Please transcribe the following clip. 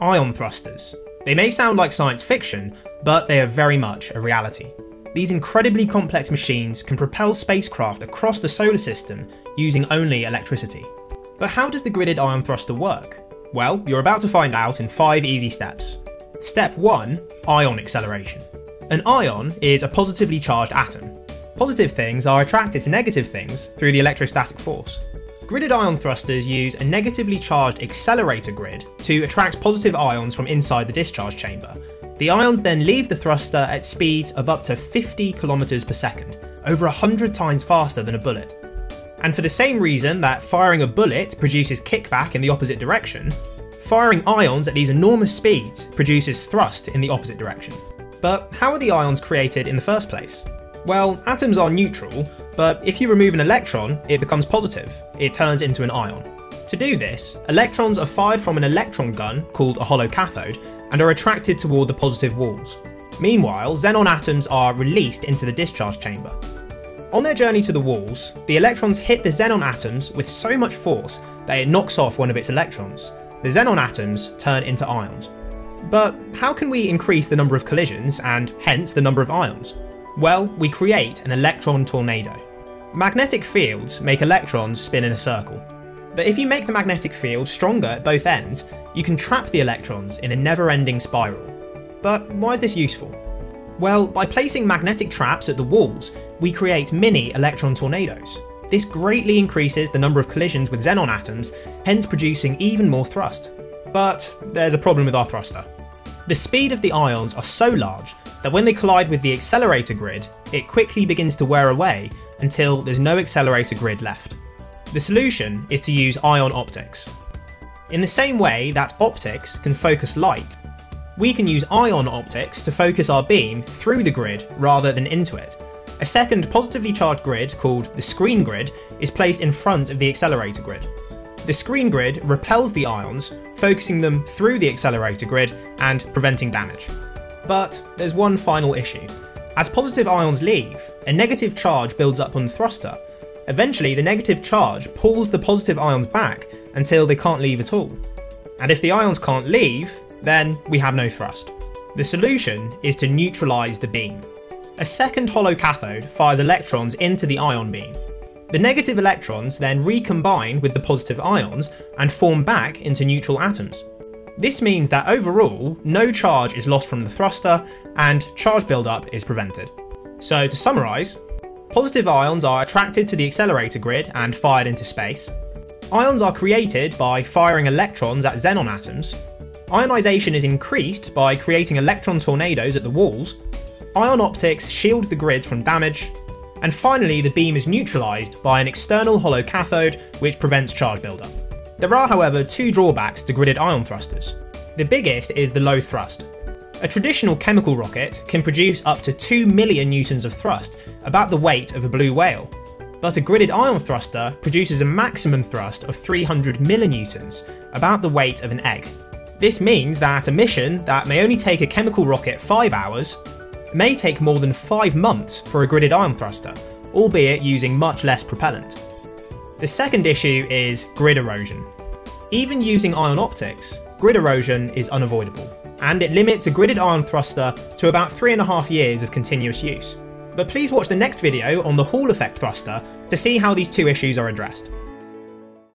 ion thrusters. They may sound like science fiction, but they are very much a reality. These incredibly complex machines can propel spacecraft across the solar system using only electricity. But how does the gridded ion thruster work? Well, you're about to find out in 5 easy steps. Step 1 Ion acceleration. An ion is a positively charged atom. Positive things are attracted to negative things through the electrostatic force. Gridded ion thrusters use a negatively charged accelerator grid to attract positive ions from inside the discharge chamber. The ions then leave the thruster at speeds of up to 50 kilometers per second, over 100 times faster than a bullet. And for the same reason that firing a bullet produces kickback in the opposite direction, firing ions at these enormous speeds produces thrust in the opposite direction. But how are the ions created in the first place? Well, atoms are neutral, but if you remove an electron, it becomes positive. It turns into an ion. To do this, electrons are fired from an electron gun, called a hollow cathode, and are attracted toward the positive walls. Meanwhile, xenon atoms are released into the discharge chamber. On their journey to the walls, the electrons hit the xenon atoms with so much force that it knocks off one of its electrons. The xenon atoms turn into ions. But how can we increase the number of collisions and hence the number of ions? Well, we create an electron tornado. Magnetic fields make electrons spin in a circle. But if you make the magnetic field stronger at both ends, you can trap the electrons in a never-ending spiral. But why is this useful? Well, by placing magnetic traps at the walls, we create mini electron tornadoes. This greatly increases the number of collisions with xenon atoms, hence producing even more thrust. But there's a problem with our thruster. The speed of the ions are so large that when they collide with the accelerator grid, it quickly begins to wear away until there's no accelerator grid left. The solution is to use ion optics. In the same way that optics can focus light, we can use ion optics to focus our beam through the grid rather than into it. A second positively charged grid, called the screen grid, is placed in front of the accelerator grid. The screen grid repels the ions, focusing them through the accelerator grid and preventing damage. But there's one final issue. As positive ions leave, a negative charge builds up on the thruster. Eventually, the negative charge pulls the positive ions back until they can't leave at all. And if the ions can't leave, then we have no thrust. The solution is to neutralise the beam. A second hollow cathode fires electrons into the ion beam. The negative electrons then recombine with the positive ions and form back into neutral atoms. This means that overall, no charge is lost from the thruster and charge buildup is prevented. So to summarise, positive ions are attracted to the accelerator grid and fired into space. Ions are created by firing electrons at xenon atoms. Ionization is increased by creating electron tornadoes at the walls. Ion optics shield the grid from damage. And finally, the beam is neutralised by an external hollow cathode which prevents charge buildup. There are however two drawbacks to gridded ion thrusters. The biggest is the low thrust. A traditional chemical rocket can produce up to 2 million newtons of thrust, about the weight of a blue whale. But a gridded ion thruster produces a maximum thrust of 300 millinewtons, about the weight of an egg. This means that a mission that may only take a chemical rocket 5 hours may take more than 5 months for a gridded ion thruster, albeit using much less propellant. The second issue is grid erosion. Even using ion optics, grid erosion is unavoidable, and it limits a gridded ion thruster to about 3.5 years of continuous use. But please watch the next video on the Hall effect thruster to see how these two issues are addressed.